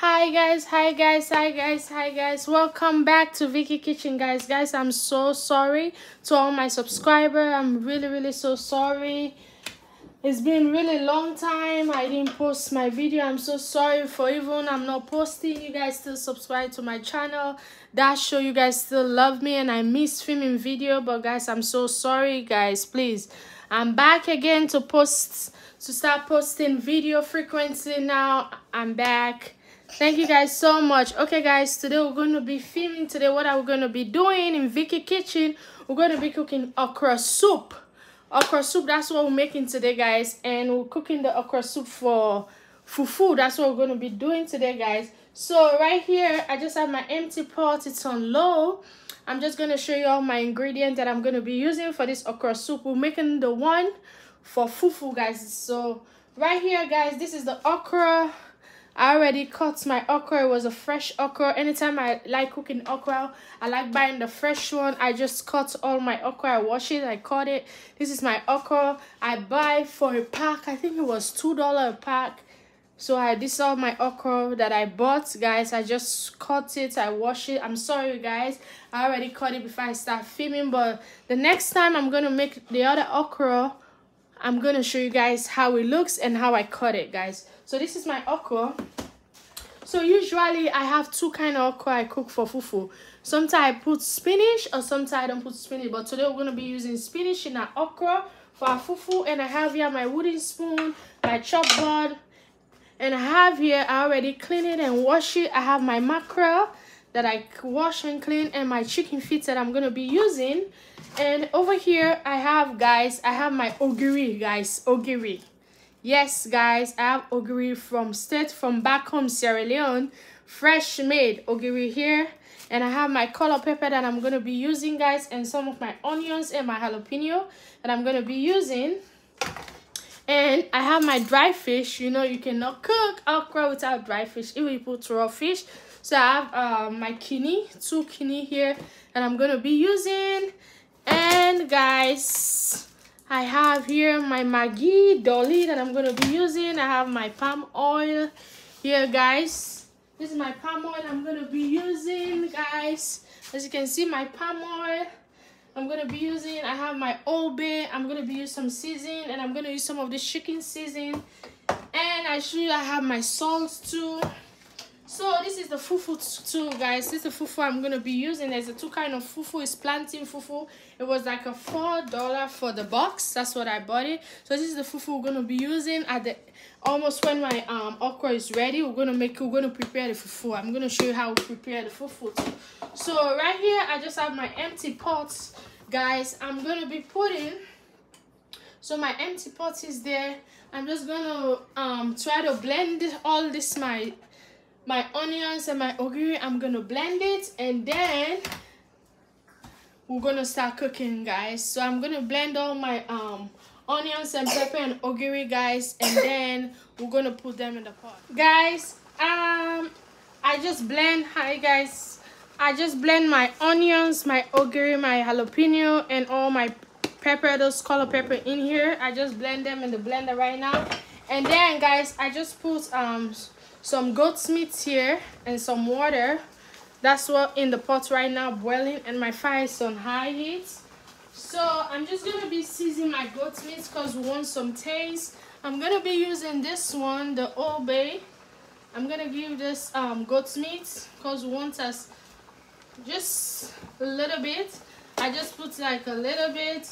hi guys. Hi guys. Hi guys. Hi guys. Welcome back to vicky kitchen guys. Guys i'm so sorry to all my subscribers. I'm really really so sorry. It's been really long time. I didn't post my video. I'm so sorry for even i'm not posting. You guys still subscribe to my channel. That show you guys still love me and i miss filming video. But guys i'm so sorry guys. Please i'm back again to post to start posting video frequency now. I'm back thank you guys so much. Okay guys today we're going to be filming today what are we going to be doing in vicky kitchen. We're going to be cooking okra soup. Okra soup that's what we're making today guys. And we're cooking the okra soup for fufu. That's what we're going to be doing today guys. So right here i just have my empty pot. It's on low. I'm just going to show you all my ingredients that i'm going to be using for this okra soup. We're making the one for fufu guys. So right here guys this is the okra I already cut my okra. It was a fresh okra. Anytime I like cooking okra, I like buying the fresh one. I just cut all my okra. I wash it. I cut it. This is my okra. I buy for a pack. I think it was $2 a pack. So I this is all my okra that I bought, guys. I just cut it. I wash it. I'm sorry, guys. I already cut it before I start filming. But the next time I'm to make the other okra, I'm to show you guys how it looks and how I cut it, guys. So this is my okra. So usually I have two kind of okra I cook for fufu. Sometimes I put spinach or sometimes I don't put spinach. But today we're going to be using spinach in our okra for our fufu. And I have here my wooden spoon, my chop board. And I have here, I already clean it and wash it. I have my mackerel that I wash and clean and my chicken feet that I'm going to be using. And over here I have, guys, I have my ogiri, guys, ogiri. Yes, guys, I have ogiri from state from back home, Sierra Leone. Fresh made ogiri here. And I have my color pepper that I'm going to be using, guys. And some of my onions and my jalapeno that I'm going to be using. And I have my dry fish. You know, you cannot cook okra without dry fish. Even you put raw fish. So I have uh, my kidney, two kidney here that I'm going to be using. And guys I have here my Maggi Dolly that I'm going to be using. I have my palm oil here, guys. This is my palm oil I'm going to be using, guys. As you can see, my palm oil I'm going to be using. I have my Bay. I'm going to be using some seasoning. And I'm going to use some of this chicken seasoning. And I you I have my salt too so this is the fufu too guys. This is the fufu i'm gonna be using. There's a two kind of fufu. It's plantain fufu. It was like a four dollar for the box. That's what i bought it. So this is the fufu we're gonna be using. At the almost when my um okra is ready we're gonna make we're gonna prepare the fufu. I'm gonna show you how we prepare the fufu too. so right here i just have my empty pots guys. I'm gonna be putting so my empty pot is there. I'm just gonna um try to blend all this my my onions and my ogiri i'm gonna blend it and then we're gonna start cooking guys. So i'm gonna blend all my um onions and pepper and ogiri guys and then we're gonna put them in the pot. Guys um i just blend hi guys. I just blend my onions my ogiri my jalapeno and all my pepper those color pepper in here. I just blend them in the blender right now. And then guys i just put um some goat's meat here and some water. That's what in the pot right now boiling and my fire is on high heat. So i'm just gonna be seasoning my goat's meat because we want some taste. I'm gonna be using this one the old bay. I'm gonna give this um goat's meat because we want us just a little bit. I just put like a little bit.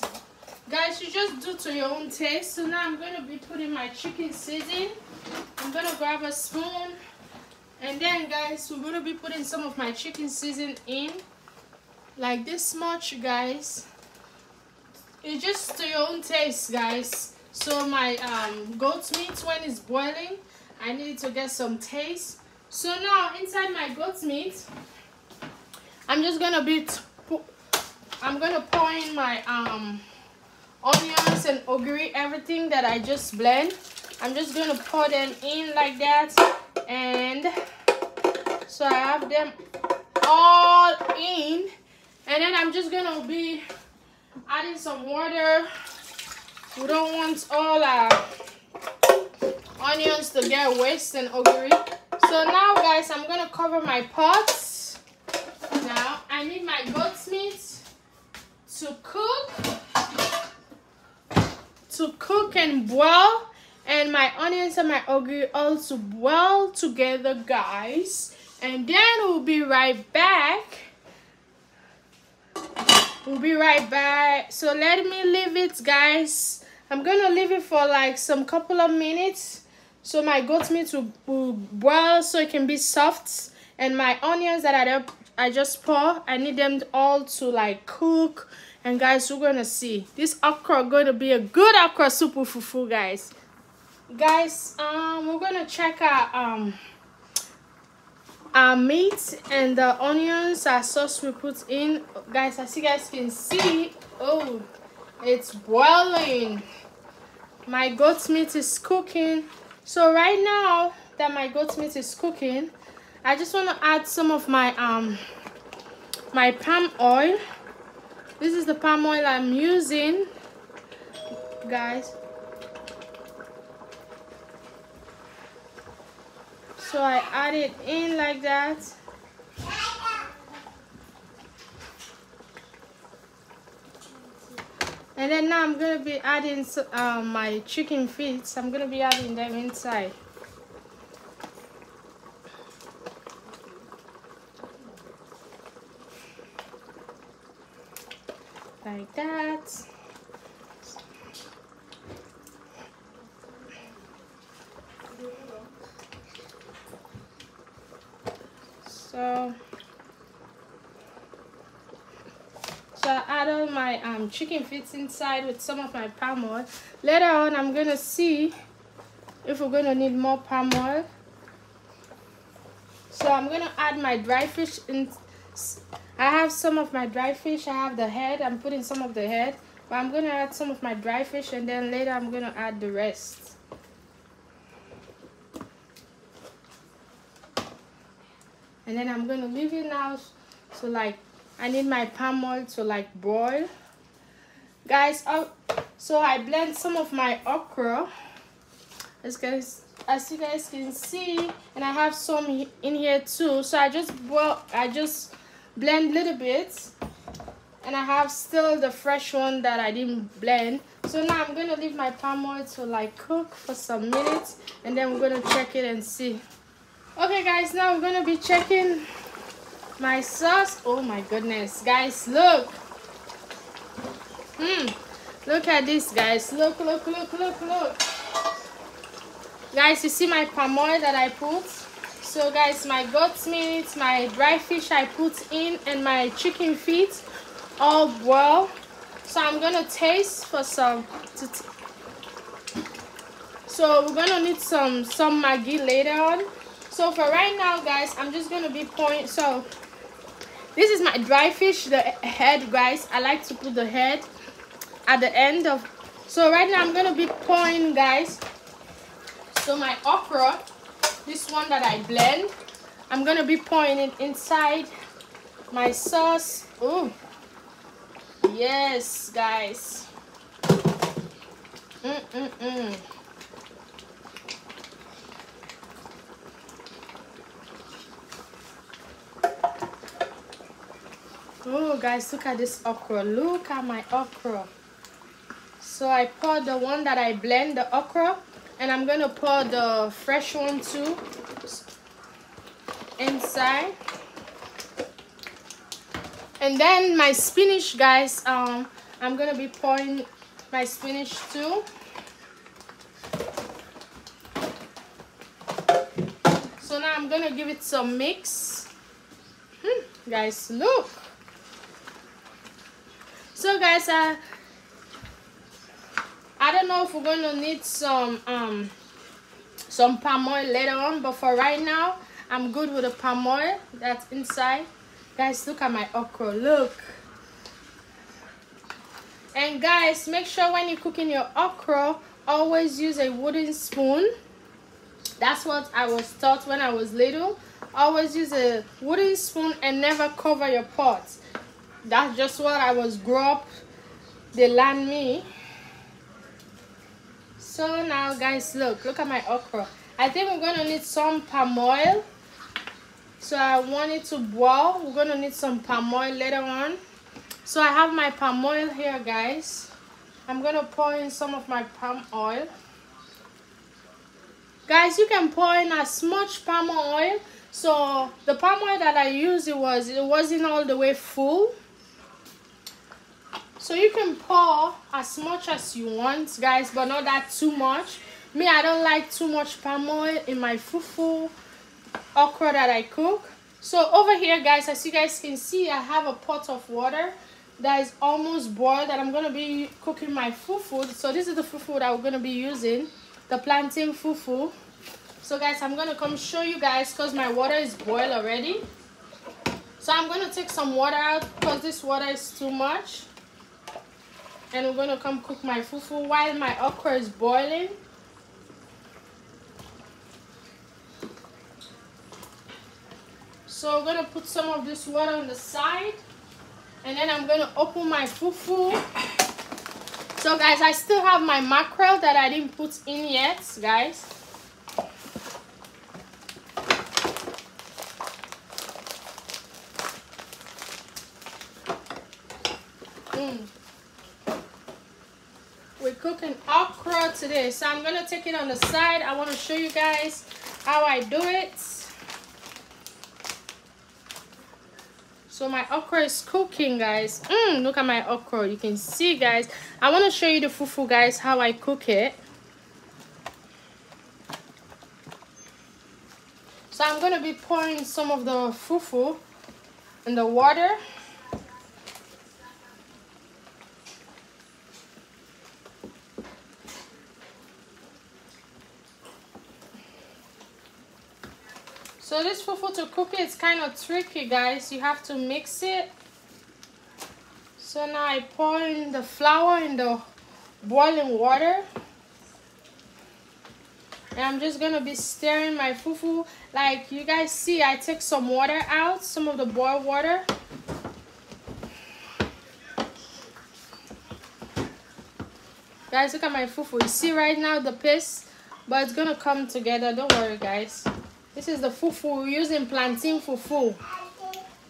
Guys you just do to your own taste. So now i'm gonna be putting my chicken seasoning I'm gonna grab a spoon. And then guys we're gonna be putting some of my chicken season in. Like this much guys. It's just to your own taste guys. So my um, goat meat when it's boiling I need to get some taste. So now inside my goat meat I'm just gonna be I'm gonna pour in my um, onions and ogiri everything that I just blend I'm just going to pour them in like that and so I have them all in and then I'm just going to be adding some water we don't want all our onions to get waste and ogiri So now guys, I'm gonna cover my pots. Now I need my goat's meat to cook. To cook and boil. And my onions and my ogiri also boil together guys. And then we'll be right back. We'll be right back. So let me leave it guys. I'm gonna leave it for like some couple of minutes so my goat meat will, will boil so it can be soft and my onions that I, I just pour I need them all to like cook and guys we're gonna see this okra to be a good okra soup with fufu guys guys um we're gonna check our um our meat and the onions our sauce we put in. Guys as you guys can see oh it's boiling. My goat meat is cooking. So right now that my goat meat is cooking i just want to add some of my um my palm oil. This is the palm oil i'm using. Guys so i add it in like that And then now I'm going to be adding um, my chicken feet. I'm going to be adding them inside. Like that. So So I added my um, chicken feet inside with some of my palm oil. Later on, I'm to see if we're to need more palm oil. So I'm to add my dry fish in. I have some of my dry fish. I have the head. I'm putting some of the head. But I'm to add some of my dry fish and then later I'm to add the rest. And then I'm going to leave it now so like I need my palm oil to like boil. Guys, uh, so I blend some of my okra. As guys, as you guys can see, and I have some in here too. So I just boil, I just blend little bit. And I have still the fresh one that I didn't blend. So now I'm going to leave my palm oil to like cook for some minutes. And then we're going to check it and see. Okay guys, now we're going to be checking my sauce. Oh my goodness guys look. Hmm look at this guys. Look look look look look. Guys you see my palm oil that i put? So guys my goat meat my dry fish i put in and my chicken feet all boil. So i'm gonna taste for some so we're gonna need some some maggi later on so for right now guys i'm just gonna be pouring so this is my dry fish the head guys. I like to put the head at the end of so right now i'm gonna be pouring guys so my okra this one that i blend i'm gonna be pouring it inside my sauce. Oh yes guys. Mm -mm -mm. Oh guys look at this okra. Look at my okra. So i pour the one that i blend the okra and i'm gonna pour the fresh one too inside. And then my spinach guys um i'm gonna be pouring my spinach too. So now i'm gonna give it some mix. Hmm, guys look so guys uh, i don't know if we're gonna need some um some palm oil later on but for right now i'm good with the palm oil that's inside. Guys look at my okra. Look. And guys make sure when you're cooking your okra always use a wooden spoon. That's what i was taught when i was little. Always use a wooden spoon and never cover your pot that's just what I was grew up they learn me so now guys look look at my okra I think we're gonna need some palm oil. So I want it to boil. We're gonna need some palm oil later on. So I have my palm oil here, guys. I'm gonna pour in some of my palm oil. Guys, you can pour in as much palm oil. So the palm oil that I used, it was it wasn't all the way full. So you can pour as much as you want, guys, but not that too much. Me i don't like too much palm oil in my fufu okra that i cook. So over here guys as you guys can see i have a pot of water that is almost boiled that i'm going to be cooking my fufu. So this is the fufu that we're going to be using the plantain fufu. So guys i'm going to come show you guys because my water is boiled already. So i'm going to take some water out because this water is too much and I'm to come cook my fufu while my okra is boiling So I'm gonna put some of this water on the side and then I'm gonna open my fufu. So guys, I still have my mackerel that I didn't put in yet, guys. Mm. We're cooking today. So I'm gonna take it on the side. I wanna show you guys how I do it. so my okra is cooking guys mm, look at my okra you can see guys i want to show you the fufu guys how i cook it so i'm going to be pouring some of the fufu in the water So this fufu to cook it is kind of tricky guys. You have to mix it. So now I pour in the flour in the boiling water. And I'm just going to be stirring my fufu. Like you guys see, I take some water out, some of the boiled water. Guys, look at my fufu. You see right now the paste, but it's going to come together. Don't worry, guys. This is the fufu. We're using plantain fufu.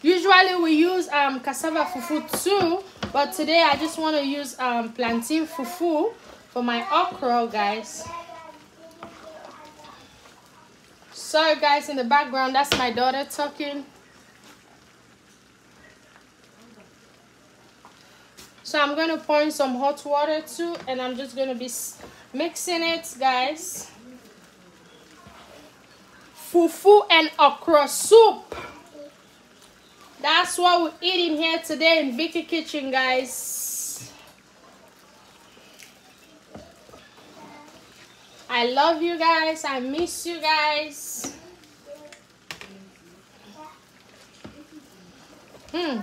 Usually we use um, cassava fufu too, but today I just want to use um, plantain fufu for my okra, guys. Sorry guys, in the background, that's my daughter talking. So I'm going to pour in some hot water too, and I'm just going to be mixing it, guys fufu and okra soup. That's what we're eating here today in Vicky Kitchen, guys. I love you guys. I miss you guys. Hmm.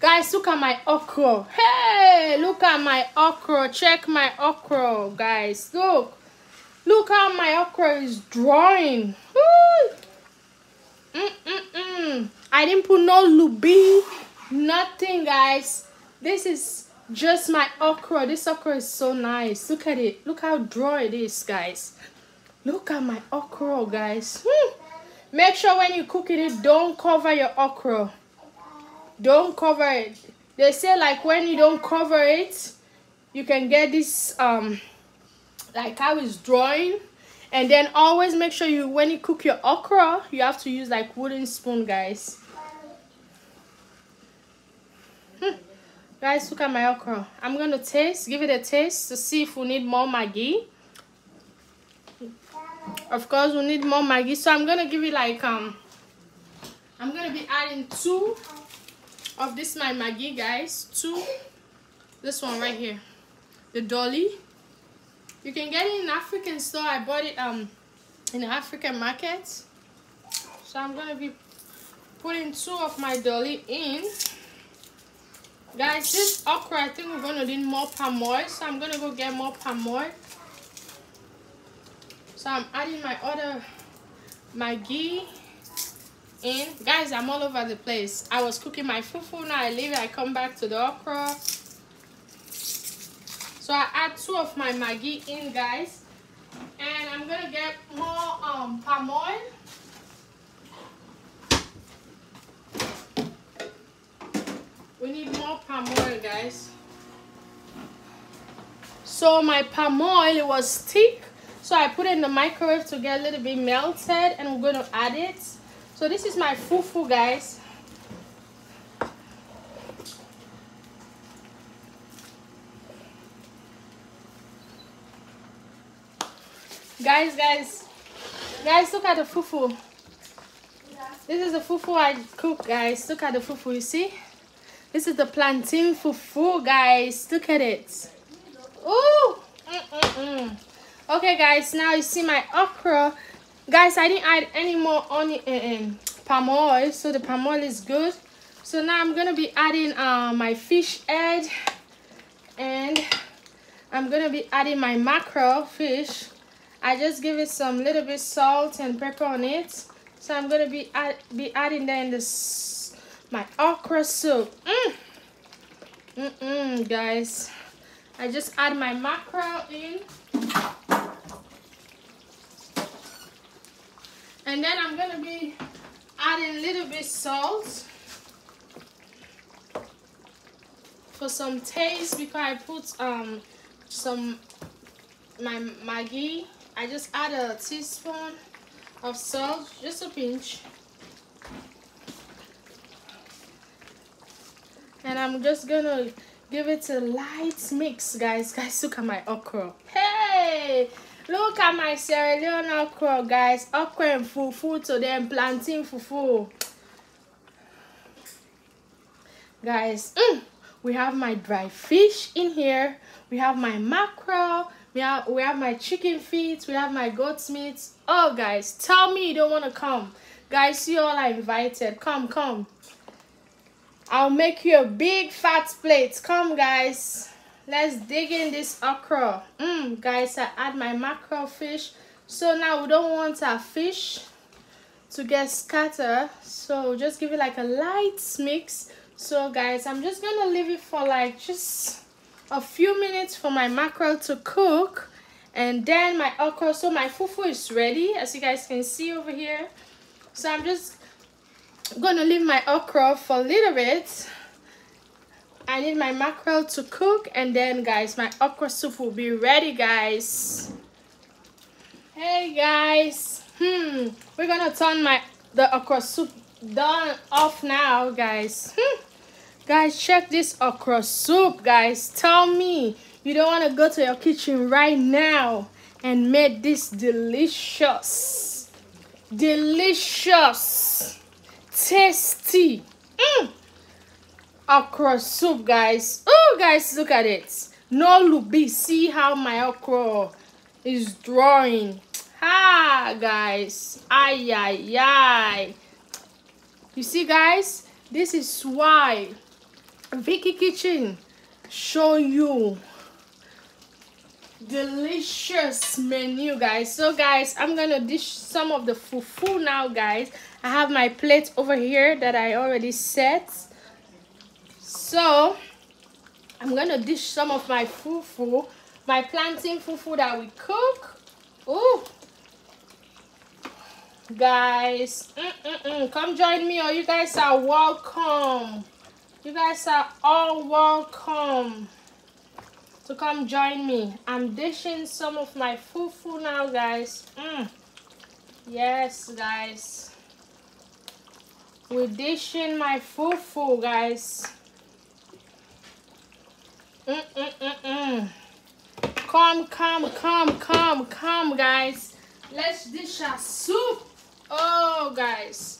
Guys, look at my okra. Hey, look at my okra. Check my okra, guys. Look. Look how my okra is drawing. Mm -mm -mm. I didn't put no lubi, nothing, guys. This is just my okra. This okra is so nice. Look at it. Look how dry it is, guys. Look at my okra, guys. Hmm. Make sure when you cook it, don't cover your okra. Don't cover it. They say like when you don't cover it, you can get this um like I was drawing and then always make sure you when you cook your okra you have to use like wooden spoon guys hmm. guys look at my okra i'm gonna taste give it a taste to see if we need more maggi of course we need more maggi so i'm gonna give it like um i'm gonna be adding two of this my maggi guys two this one right here the dolly you can get it in African store. I bought it um in African market. So I'm gonna be putting two of my dolly in. Guys, this okra, I think we're gonna need more palm oil. So I'm gonna go get more palm oil. So I'm adding my other Maggi in. Guys, I'm all over the place. I was cooking my fufu, now I leave it, I come back to the okra. So I add two of my Maggi in, guys. And I'm I'm gonna get more um, palm oil. We need more palm oil, guys. So my palm oil was thick, so I put it in the microwave to get a little bit melted, and we're gonna add it. So this is my fufu, guys. Guys, guys, guys, look at the fufu. This is the fufu I cook, guys. Look at the fufu, you see? This is the plantain fufu, guys. Look at it. Ooh! Mm -mm -mm. Okay, guys, now you see my okra. Guys, I didn't add any more onion and palm oil, so the palm oil is good. So now I'm gonna be adding uh, my fish head, and I'm gonna be adding my mackerel fish. I just give it some little bit salt and pepper on it. So I'm gonna be add, be adding that in this my okra soup. Mm. Mm -mm, guys. I just add my mackerel in. And then I'm gonna be adding a little bit salt for some taste because I put um some my Maggi I just add a teaspoon of salt, just a pinch. I'm just gonna give it a light mix, guys. Guys, look at my okra. Hey! Look at my Sierra Leone okra, guys. Okra and fufu to them, plantain fufu. Guys, mm, we have my dry fish in here. We have my mackerel we have we have my chicken feet we have my goat's meat oh guys tell me you don't want to come guys you all are invited come come i'll make you a big fat plate. Come guys. Let's dig in this okra. Mm, guys i add my mackerel fish. So now we don't want our fish to get scattered. So just give it like a light mix. So guys i'm just gonna leave it for like just a few minutes for my mackerel to cook. And then my okra. So my fufu is ready as you guys can see over here. So i'm just gonna leave my okra for a little bit. I need my mackerel to cook and then guys my okra soup will be ready guys. Hey guys. Hmm. We're gonna turn my the okra soup done off now guys. Hmm. Guys, check this okra soup, guys. Tell me you don't want to go to your kitchen right now and make this delicious, delicious, tasty mm. okra soup, guys. Oh, guys, look at it. No lubi. See how my okra is drawing. Ah, guys. Ay, ay, ay. You see, guys? This is why Vicky Kitchen show you delicious menu guys so guys i'm gonna dish some of the fufu now guys i have my plate over here that i already set so i'm gonna dish some of my fufu my plantain fufu that we cook oh guys mm -mm -mm. come join me or you guys are welcome you guys are all welcome to come join me. I'm dishing some of my fufu now, guys. Mm. Yes, guys. We're dishing my fufu, guys. Mm -mm -mm -mm. Come, come, come, come, come, guys. Let's dish our soup. Oh, guys.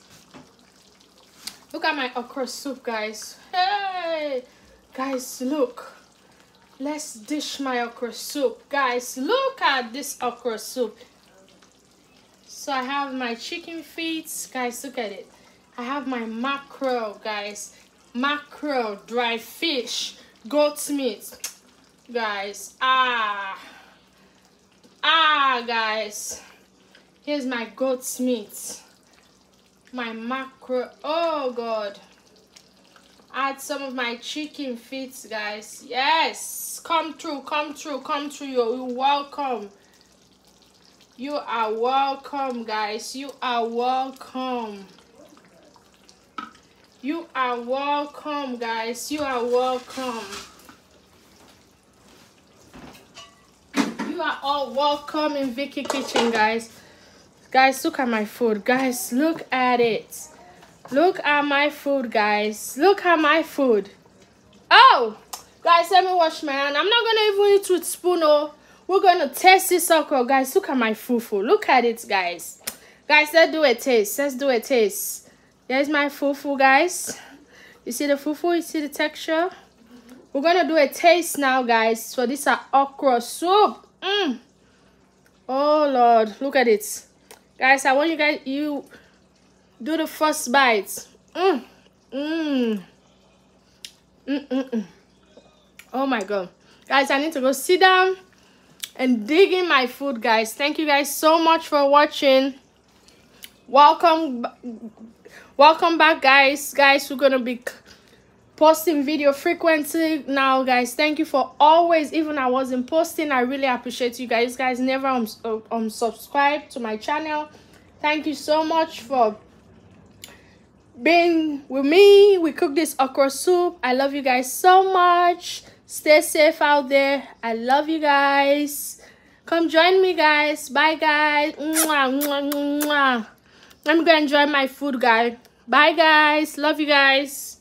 Look at my okra soup, guys. Hey! Guys, look. Let's dish my okra soup. Guys, look at this okra soup. So I have my chicken feet. Guys, look at it. I have my mackerel, guys. Mackerel, dry fish, goat meat. Guys, ah. Ah, guys. Here's my goat's meat my mackerel oh god add some of my chicken feet guys yes come through come through come through you're welcome You are welcome, guys. You are welcome. You are welcome, guys. You are welcome. You are all welcome in Vicky Kitchen, guys. Guys, look at my food. Guys, look at it. Look at my food, guys. Look at my food. Oh, guys, let me wash my hand. I'm not gonna even eat with spoon. Oh, we're gonna taste this okra, guys. Look at my fufu. Look at it, guys. Guys, let's do a taste. Let's do a taste. There's my fufu, guys. You see the fufu? You see the texture? We're gonna do a taste now, guys. So this is okra soup. Mm. Oh Lord, look at it, guys. I want you guys you do the first bite. Mm. Mm. Mm -mm -mm. Oh my God, guys, I need to go sit down and dig in my food, guys. Thank you guys so much for watching. Welcome, welcome back, guys. Guys, we're gonna be posting video frequently. Now guys thank you for always even i wasn't posting i really appreciate you guys. Guys never um, um subscribe to my channel. Thank you so much for being with me. We cook this okra soup. I love you guys so much. Stay safe out there. I love you guys. Come join me guys. Bye guys. Mwah, mwah, mwah. Let me go enjoy my food guys bye guys. Love you guys